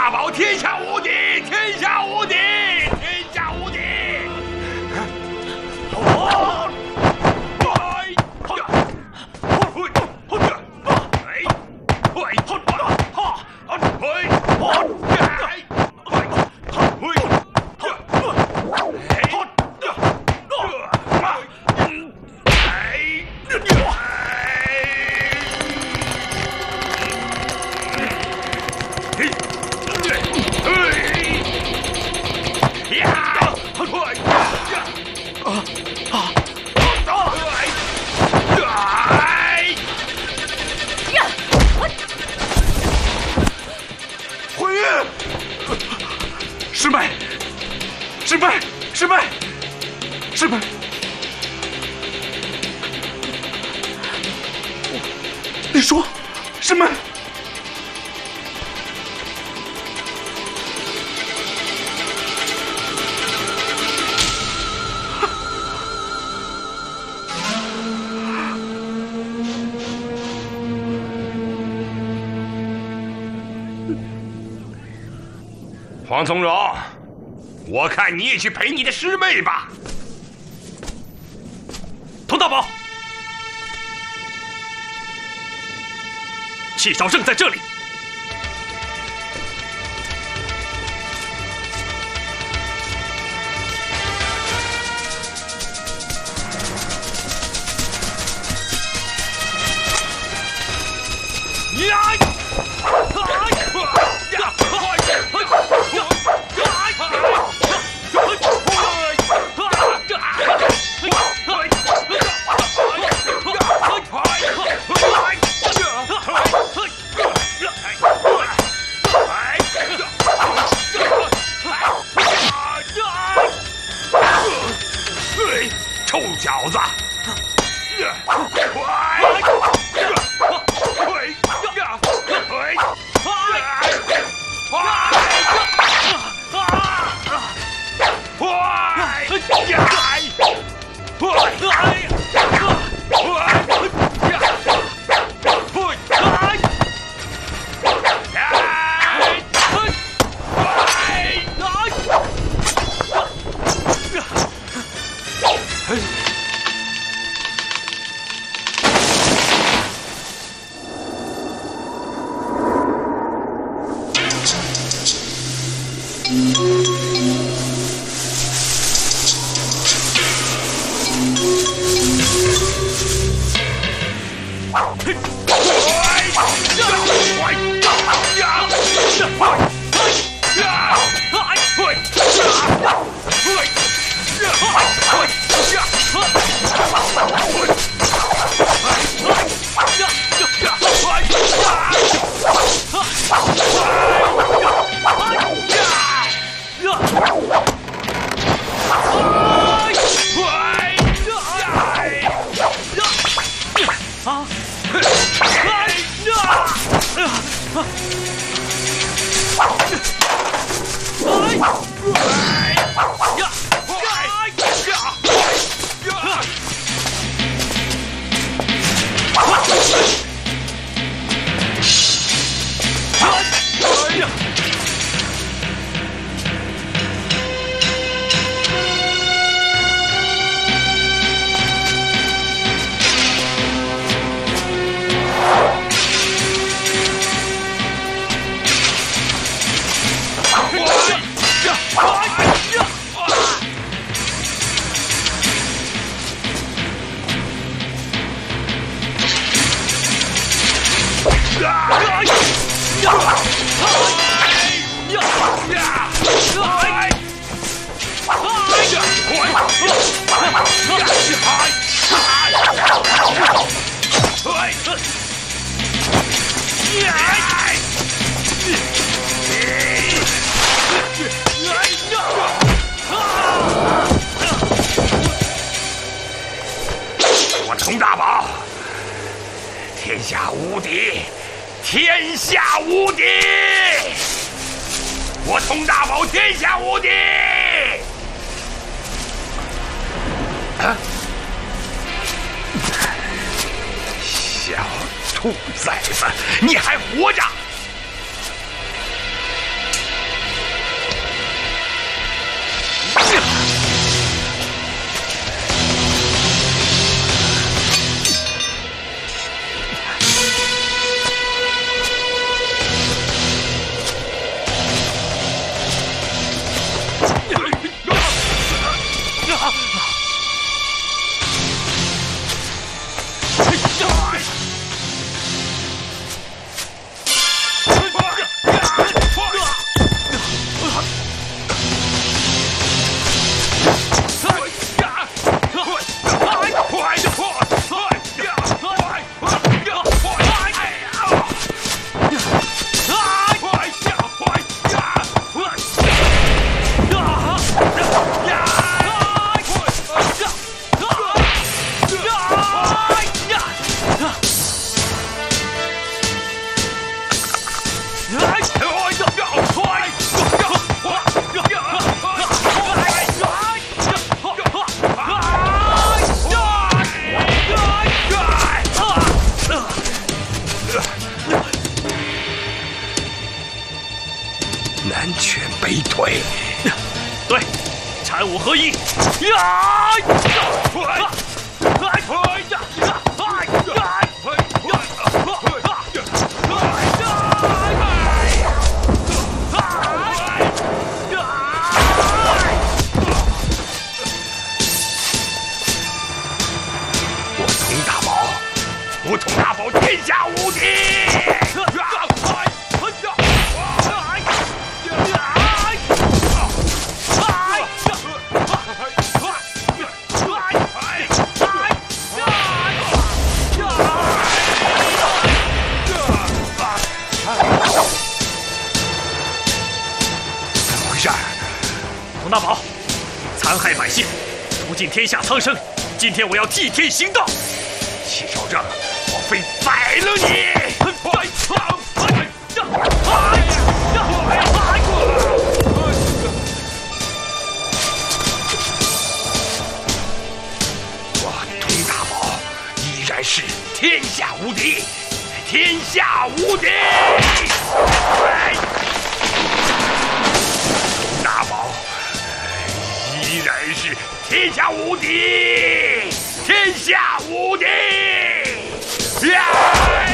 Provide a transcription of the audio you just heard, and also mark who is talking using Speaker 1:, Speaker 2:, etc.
Speaker 1: 大宝天下无敌，天下无敌，黄从容，我看你也去陪你的师妹吧。
Speaker 2: 佟大宝，戚少正在这里。
Speaker 1: Whoa! Ôi! Yeah! 天下无敌！我佟大宝
Speaker 2: 天下无敌！啊！小兔
Speaker 1: 崽子，你还活着！北腿，对，禅五合一。呀！
Speaker 2: 佟大宝，残害百姓，屠尽天下苍生，今天我要替天行道。
Speaker 1: 齐少正。我非宰了你！我天下无敌，天下无敌呀